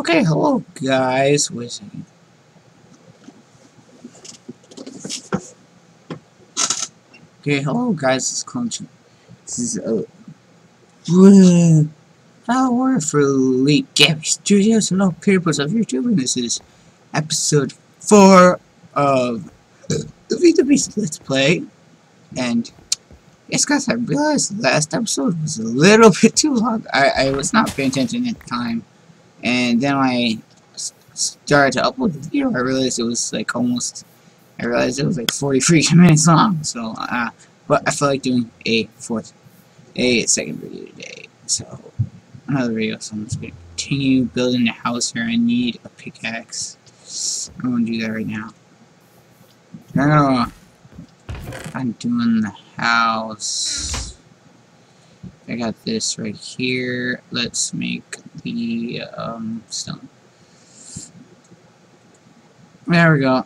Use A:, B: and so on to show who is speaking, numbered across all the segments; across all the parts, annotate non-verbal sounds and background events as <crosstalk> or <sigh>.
A: Okay, hello guys. A second. Okay, hello guys. It's Clunch. This is uh, uh, word for Elite Gamer Studios and all peoples of YouTube, and this is episode four of the VW Let's Play. And yes, guys, I realized last episode was a little <laughs> bit too long. I, I was not paying attention at the time, and then I started to upload the video. I realized it was like almost. I realized it was like 40 freaking minutes long. So, uh, but I feel like doing a fourth, a second video today. So, another video. So I'm just gonna continue building the house here. I need a pickaxe. I'm gonna do that right now. I'm doing the house. I got this right here. Let's make the um, stone. There we go.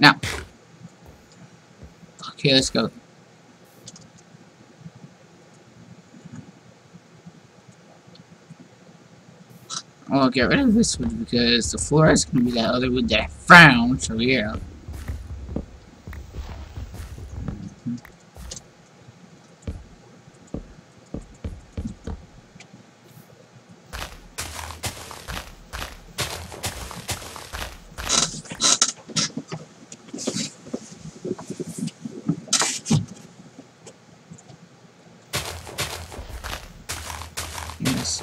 A: Now. Okay, let's go. Get rid of this wood because the floor is going to be that other wood that I found, so yeah. Yes.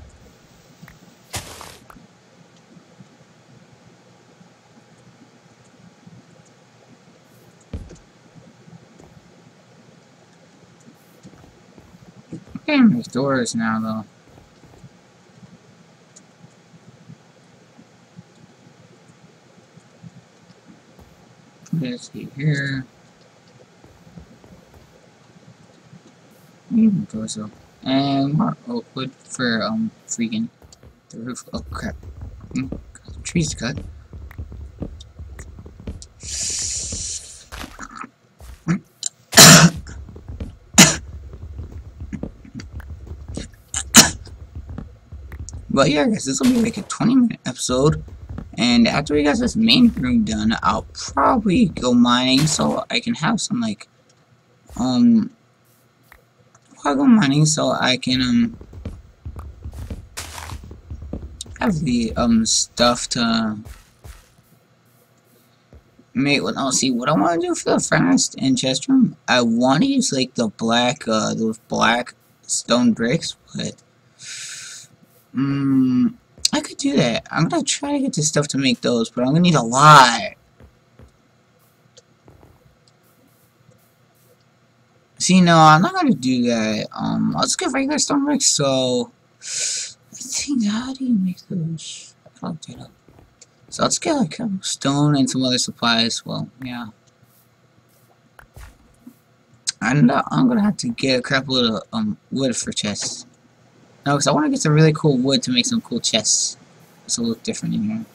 A: So, Okay, there's doors now though. Let's see here. Even torso. And more oak wood for um freaking the roof. Oh crap. Mm, trees cut. But yeah, guys, this will be like a 20 minute episode. And after we got this main room done, I'll probably go mining so I can have some like, um, I'll go mining so I can, um, have the, um, stuff to make, I'll see what I want to do for the furnace and chest room. I want to use like the black, uh, those black stone bricks, but Mm, I could do that. I'm gonna try to get the stuff to make those, but I'm gonna need a lot. See, no, I'm not gonna do that. Um, I'll just get regular stone bricks, so... I think, how do you make those? I'll that up. So let's get like stone and some other supplies. Well, yeah. And uh, I'm gonna have to get a crap load of um, wood for chests. No, because I want to get some really cool wood to make some cool chests. This will look different in here.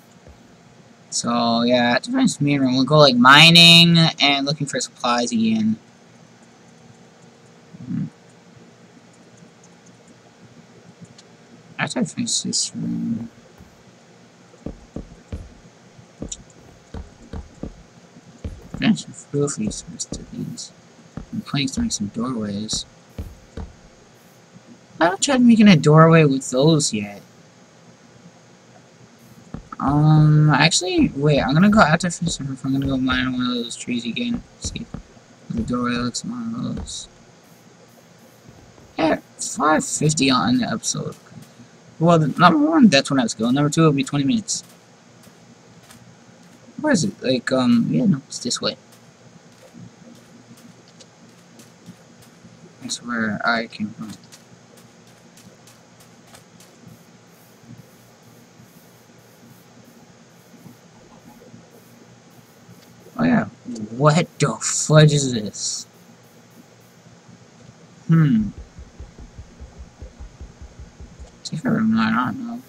A: So, yeah, to finish main room, we'll go, like, mining and looking for supplies again. Hmm. After I finish this room... Finish some roofies, rest of these. And planks to make some doorways. Tried making a doorway with those yet. Um, actually, wait, I'm gonna go after finish I'm gonna go mine one of those trees again. See the doorway looks like one of those. Yeah, 550 on the episode. Well, the, number one, that's when I was going. Number two, it'll be 20 minutes. Where is it? Like, um, yeah, no, it's this way. That's where I came from. What the fudge is this? Hmm. See if I don't know.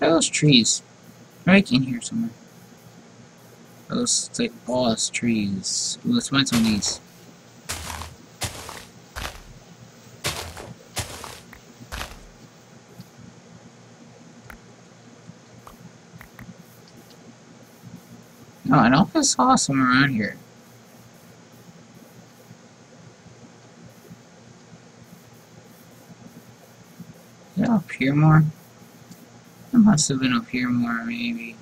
A: Those trees. Right in here somewhere. Those like boss trees. Ooh, let's find some of these. No, I saw some around here. Is it up here more? It must have been up here more, maybe.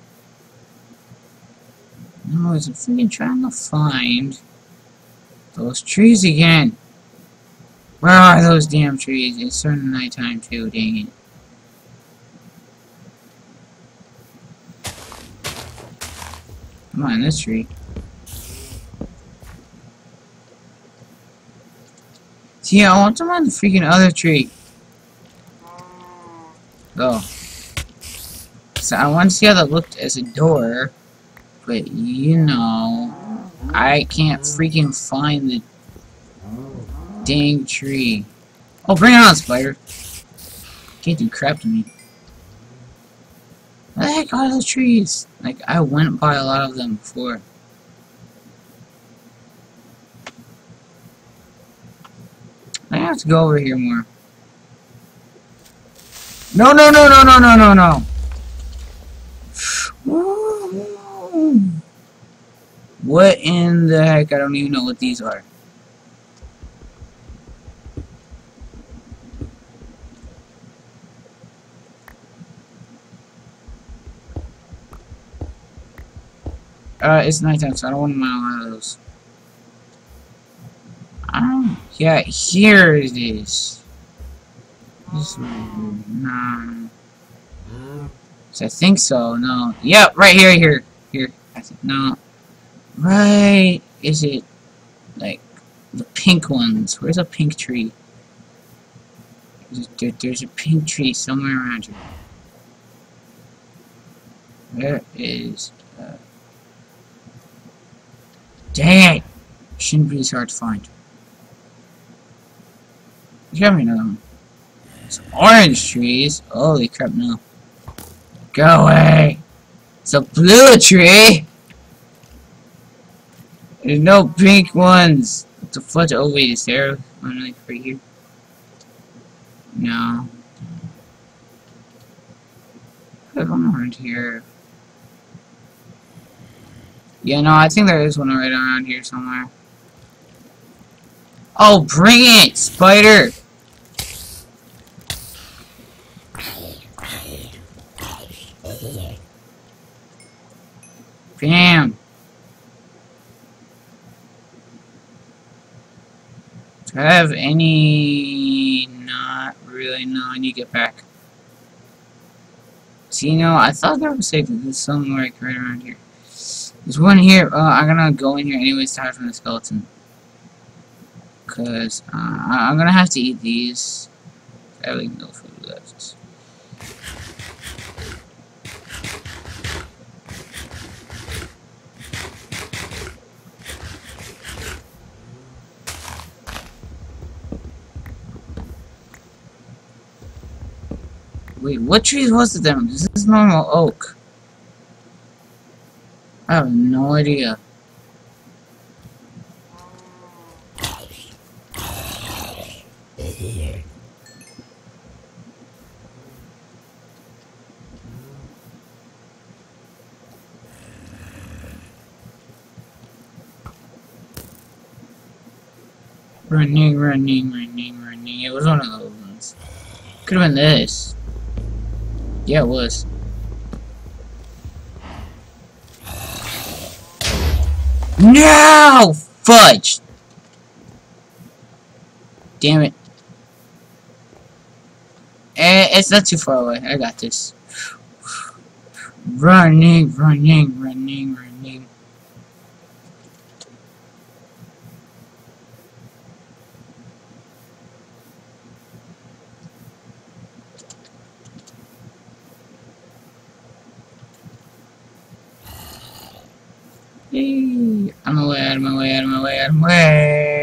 A: No, I was freaking trying to find those trees again. Where are those damn trees? It's starting nighttime too, dang it. Come on, this tree. See, I want them on the freaking other tree. Oh. So I want to see how that looked as a door. But, you know... I can't freaking find the dang tree. Oh, bring it on, spider. Can't do crap to me. Where the oh, those trees? Like, I went by a lot of them before. I have to go over here more. No, no, no, no, no, no, no, no. What in the heck? I don't even know what these are. Uh, it's nighttime, so I don't want to mile out of those. Um, yeah, here it is. This one, no. So I think so, no. Yep, right here, here, here. I no. Right, is it, like, the pink ones? Where's a pink tree? There, there's a pink tree somewhere around here. Where is, Dang it! Shouldn't be this hard to find. Give me another one. Some orange trees. Holy crap, no. Go away! It's a blue tree! There's no pink ones! What the fudge? Oh wait, is there one like right here? No. There's one around here. Yeah, no, I think there is one right around here somewhere. Oh, bring it, spider! Bam! Do I have any... Not really, no, I need to get back. See, you know, I thought there was somewhere like right around here. There's one here. Uh, I'm gonna go in here anyways to hide from the skeleton. Cause uh, I'm gonna have to eat these. I have like no food left. Wait, what trees was it then? This is normal oak. I have no idea. Running, running, running, running. It was one of those ones. Could have been this. Yeah, it was. No! Fudge! Damn it. Eh, it's not too far away. I got this. Running, running, running, running. Y a mover, mover, mover, mover.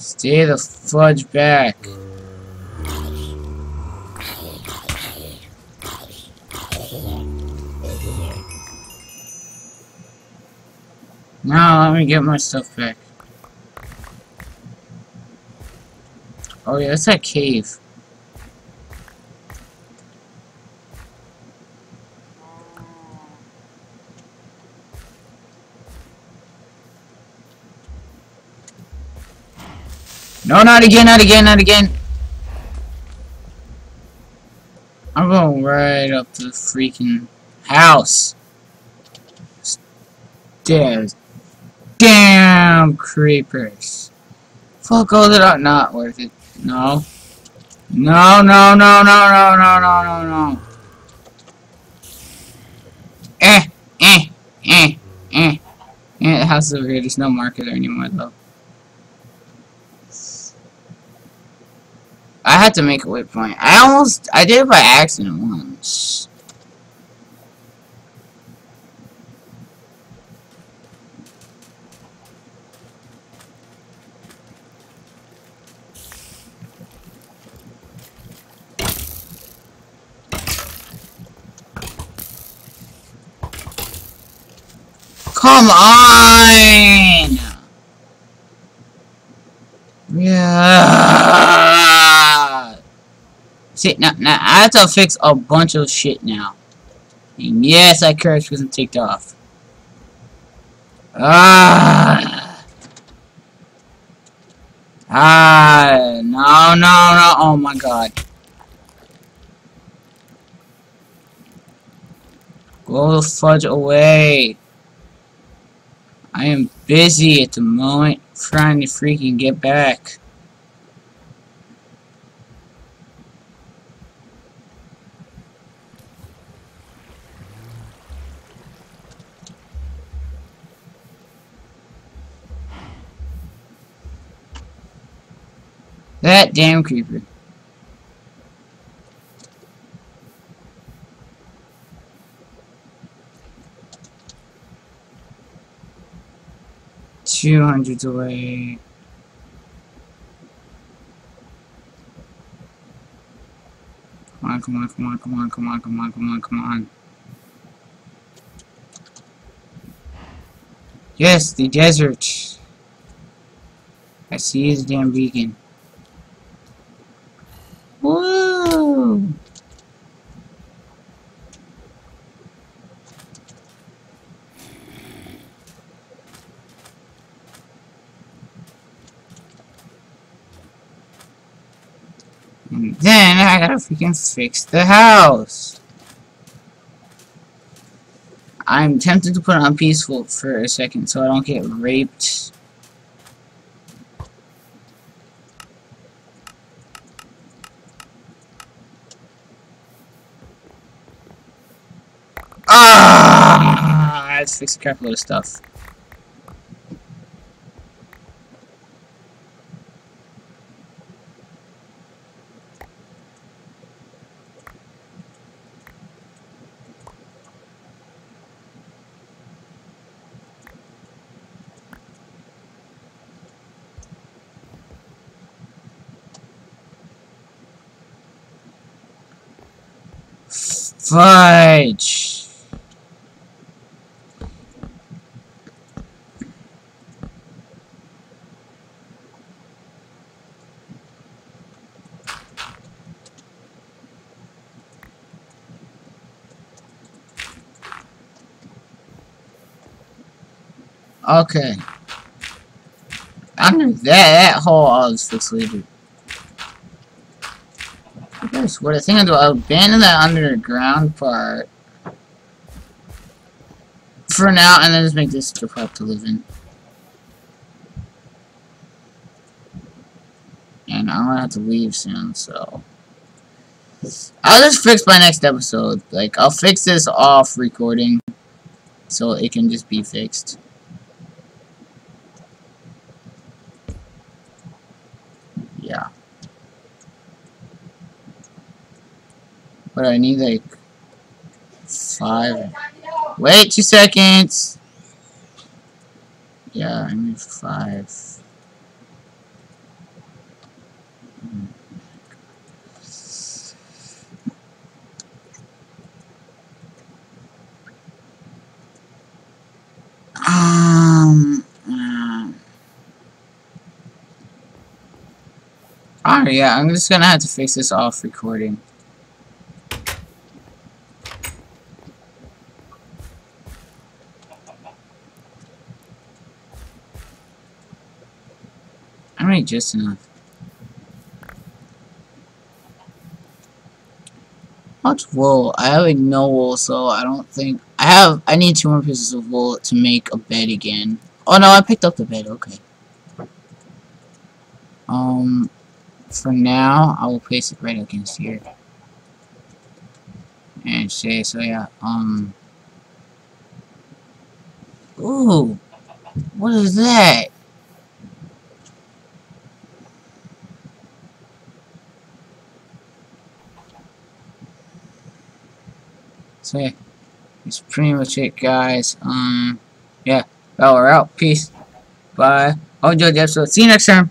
A: Stay the fudge back. Now let me get my stuff back. Oh yeah, it's that cave. No, not again, not again, not again. I'm going right up to the freaking house. Stairs. Damn creepers. Fuck all that not worth it. No. No, no, no, no, no, no, no, no, no. Eh, eh, eh, eh. Eh, the house is over here. There's no marker there anymore, though. I had to make a waypoint. I almost, I did it by accident once. Come on! See, now, now I have to fix a bunch of shit now. And yes, I cursed because I'm ticked off. Ah. Ah. No, no, no. Oh my god. Go the fudge away. I am busy at the moment trying to freaking get back. That damn creeper. 200 away. Come on, come on, come on, come on, come on, come on, come on, come on. Yes, the desert. I see his damn beacon. Whoa! And then I gotta freaking fix the house. I'm tempted to put on peaceful for a second so I don't get raped. Ah! Let's fix a crap load of stuff. Fudge! Okay. Under that, that hole I was. What I think I'll do. I'll abandon that underground part for now, and then just make this a park to live in. And I'm gonna have to leave soon, so... I'll just fix my next episode. Like, I'll fix this off recording. So it can just be fixed. Yeah. But I need like five. Wait two seconds. Yeah, I need five. Um. Uh, Alright, yeah, I'm just gonna have to fix this off recording. Just enough. much wool? I have like no wool, so I don't think I have. I need two more pieces of wool to make a bed again. Oh no, I picked up the bed. Okay. Um, for now, I will place it right against here. And say so. Yeah. Um. Ooh, what is that? Yeah, that's pretty much it, guys. Um, yeah, well, we're out. Peace. Bye. I'll enjoy the episode. See you next time.